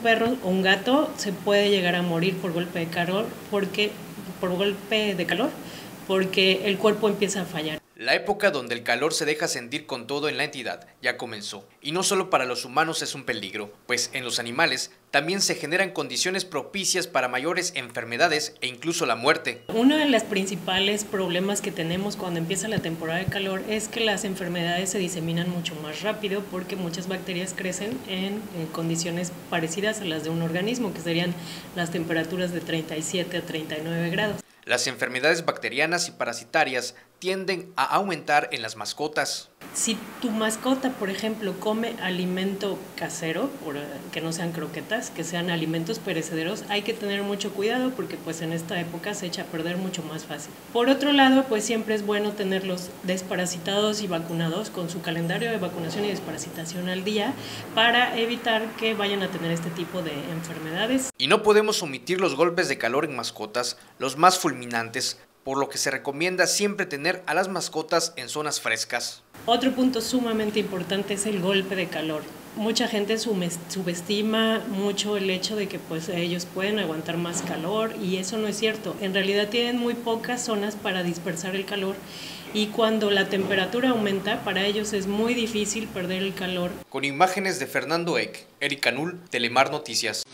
Un perro o un gato se puede llegar a morir por golpe de calor porque por golpe de calor porque el cuerpo empieza a fallar. La época donde el calor se deja sentir con todo en la entidad ya comenzó. Y no solo para los humanos es un peligro, pues en los animales también se generan condiciones propicias para mayores enfermedades e incluso la muerte. Uno de los principales problemas que tenemos cuando empieza la temporada de calor es que las enfermedades se diseminan mucho más rápido porque muchas bacterias crecen en, condiciones parecidas a las de un organismo, que serían las temperaturas de 37 a 39 grados. Las enfermedades bacterianas y parasitarias tienden a aumentar en las mascotas. Si tu mascota, por ejemplo, come alimento casero, que no sean croquetas, que sean alimentos perecederos, hay que tener mucho cuidado porque pues en esta época se echa a perder mucho más fácil. Por otro lado, pues siempre es bueno tenerlos desparasitados y vacunados con su calendario de vacunación y desparasitación al día para evitar que vayan a tener este tipo de enfermedades. Y no podemos omitir los golpes de calor en mascotas, los más fulminantes, por lo que se recomienda siempre tener a las mascotas en zonas frescas. Otro punto sumamente importante es el golpe de calor. Mucha gente subestima mucho el hecho de que pues ellos pueden aguantar más calor y eso no es cierto. En realidad tienen muy pocas zonas para dispersar el calor y cuando la temperatura aumenta para ellos es muy difícil perder el calor. Con imágenes de Fernando Eck, Erika Null, Telemar Noticias.